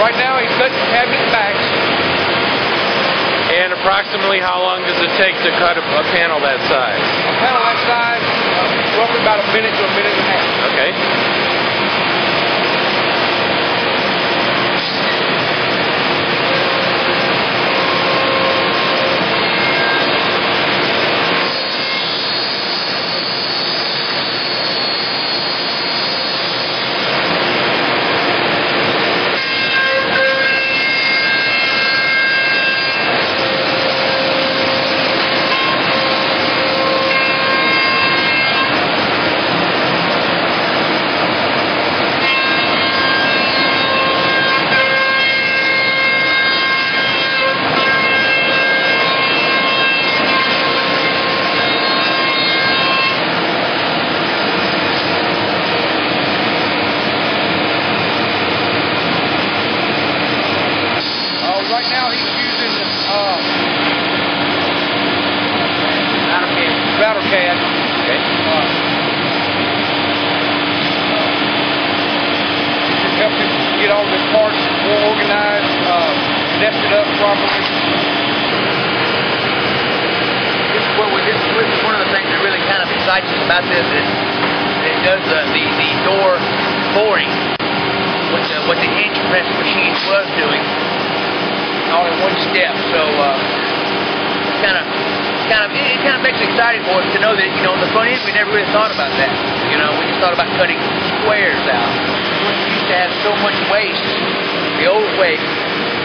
right now he's cutting cabinet backs. And approximately how long does it take to cut a, a panel that size? A panel that size, uh, roughly about a minute to a minute and a half. Okay. Router CAD. Okay. Uh, to help him get all the parts more organized, uh, nested up properly. This is what we, this, this is one of the things that really kind of excites us about this is it does the, the, the door boring, which uh, what the hinge press machine was doing, all in one step. So uh, kind of kind of it, kind of makes it exciting for us to know that you know the front end we never really thought about that. You know, we just thought about cutting squares out. We used to have so much waste, the old way,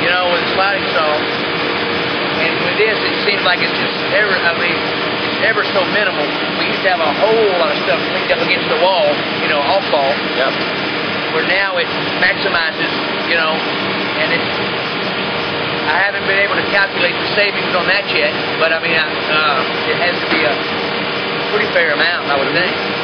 you know, with the sliding saw. And with this, it seems like it's just ever, I mean, it's ever so minimal. We used to have a whole lot of stuff cleaned up against the wall, you know, off ball, Yep. where now it maximizes, you know, and it's, I haven't been able to calculate the savings on that yet, but I mean, I, uh, it has to be a pretty fair amount, I would think.